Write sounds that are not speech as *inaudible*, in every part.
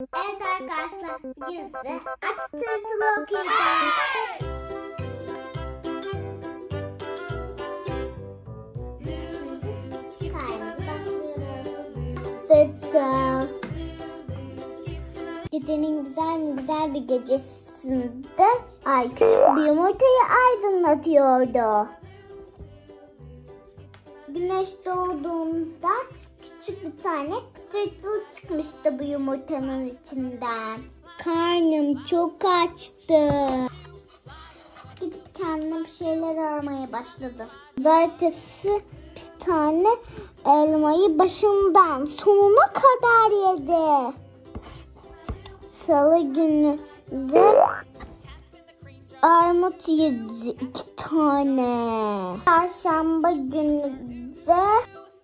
Evet arkadaşlar, bugün size aç tırtılı okuyacağım. Gecenin güzel güzel bir gecesinde ay küçük bir yumurtayı aydınlatıyordu. Güneş doğduğunda küçük bir tane tırtıl çıkmıştı bu yumurtanın içinden. Karnım çok açtı. Gidip kendine bir şeyler aramaya başladı. Pazartesi bir tane elmayı başından sonuna kadar yedi. Salı günü de armut yedi iki tane. Perşembe günü de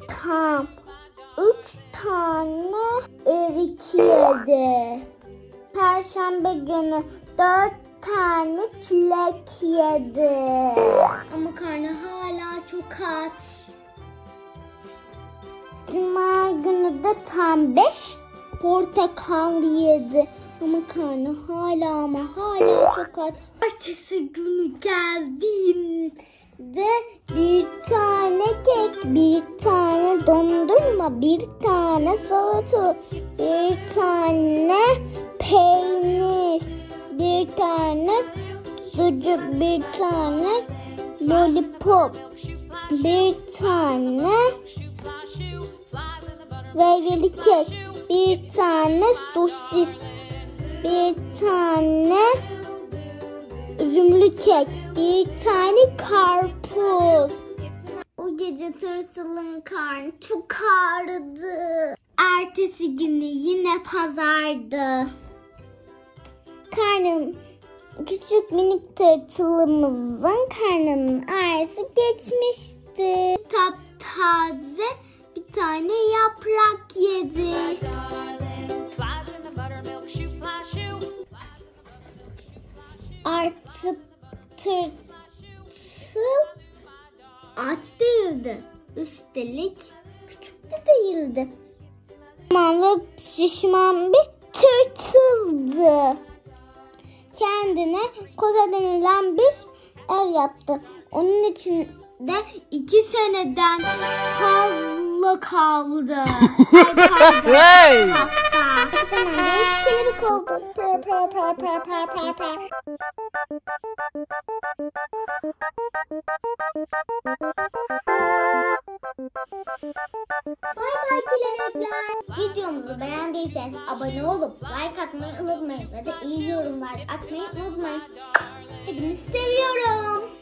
tam üç tane erik yedi. Perşembe günü dört tane çilek yedi. Ama karnı hala çok aç. Cuma günü de tam beş portakal yedi. Ama karnı hala ama hala çok aç. Ertesi günü geldiğinde bir tane kek, bir bir tane salata, bir tane peynir, bir tane sucuk, bir tane lollipop, bir tane meyveli kek, bir tane sosis, bir tane üzümlü kek, bir tane karpuz. Tırtılın karnı çok ağrıdı. Ertesi günü yine pazardı. Karnım küçük minik tırtılımızın karnının ağrısı geçmişti. Taptaze bir tane yaprak yedi. Artık tırtıl aç değildi. Üstelik küçük de değildi. Şişman ve şişman bir tırtıldı. Kendine koza denilen bir ev yaptı. Onun için de iki seneden fazla kaldı. Ay. *laughs* Hey! Kelebek oldu. Pır pır pır pır pır pır pır. Bay bay kelebekler. Videomuzu beğendiyseniz abone olup like atmayı unutmayın ve de iyi yorumlar atmayı unutmayın. Hepinizi seviyorum.